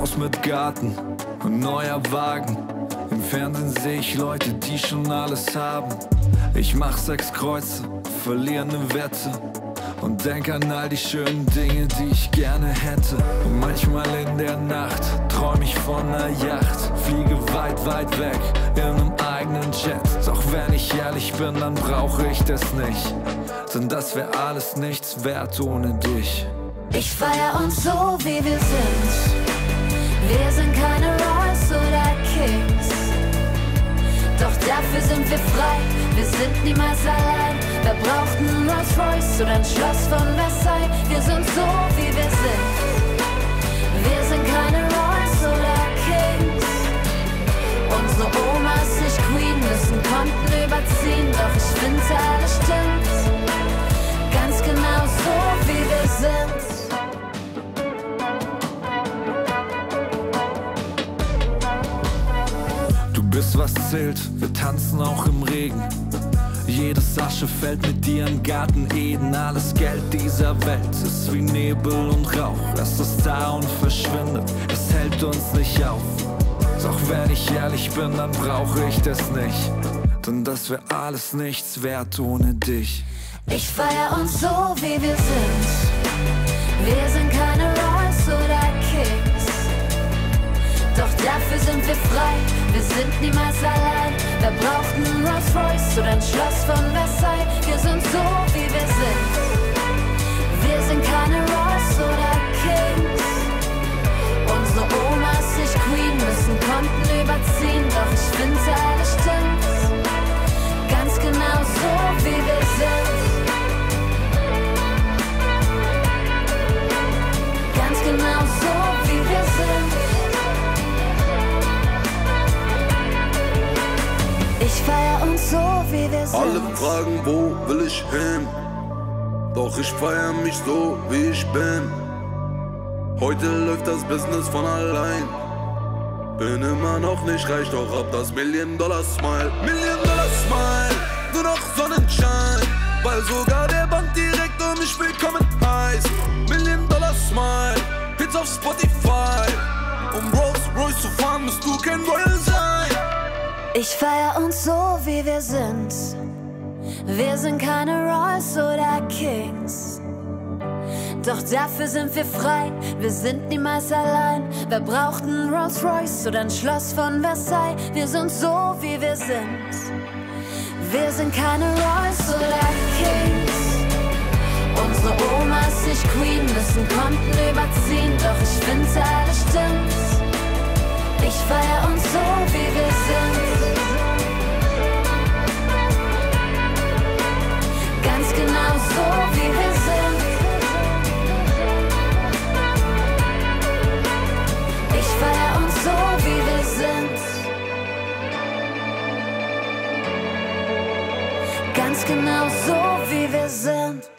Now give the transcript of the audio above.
Haus mit Garten und neuer Wagen. Im Fernsehen sehe ich Leute, die schon alles haben. Ich mach sechs Kreuze, verliere ne Wette und denk an all die schönen Dinge, die ich gerne hätte. Und manchmal in der Nacht träum ich von einer Yacht, fliege weit, weit weg in einem eigenen Jet. Doch wenn ich ehrlich bin, dann brauche ich das nicht, denn das wäre alles nichts wert ohne dich. Ich feier uns so, wie wir sind. Wir sind keine Royals oder Kings. Doch dafür sind wir frei, wir sind niemals allein. Wer braucht einen Rolls Royce oder ein Schloss von Versailles? Wir sind so, wie wir sind. Wir sind keine Du bist was zählt, wir tanzen auch im Regen. Jedes Asche fällt mit dir im Garten Eden. Alles Geld dieser Welt ist wie Nebel und Rauch. Es ist da und verschwindet, es hält uns nicht auf. Doch wenn ich ehrlich bin, dann brauche ich das nicht. Denn das wäre alles nichts wert ohne dich. Ich feier uns so, wie wir sind. Wir sind keine Royals oder Kings. Doch dafür sind wir frei, wir sind niemals allein. Wer braucht einen Rolls Royce oder ein Schloss von Versailles? Wir sind so, wie wir sind. So, wie wir sind. Alle fragen, wo will ich hin? Doch ich feier mich so, wie ich bin. Heute läuft das Business von allein. Bin immer noch nicht reich, doch hab das Million-Dollar-Smile. Million-Dollar-Smile, nur noch Sonnenschein. Weil sogar der Bankdirektor mich willkommen heißt. Million-Dollar-Smile, Hits auf Spotify. Ich feier uns so, wie wir sind. Wir sind keine Royals oder Kings. Doch dafür sind wir frei, wir sind niemals allein. Wer braucht einen Rolls Royce oder ein Schloss von Versailles? Wir sind so, wie wir sind. Wir sind keine Royals oder Kings. Unsere Omas, nicht Queen, müssen Konten überziehen. Doch ich finde, alles stimmt. Ganz genau so, wie wir sind.